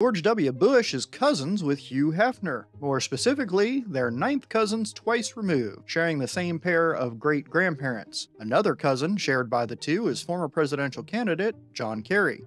George W. Bush is cousins with Hugh Hefner. More specifically, their ninth cousins twice removed, sharing the same pair of great grandparents. Another cousin shared by the two is former presidential candidate John Kerry.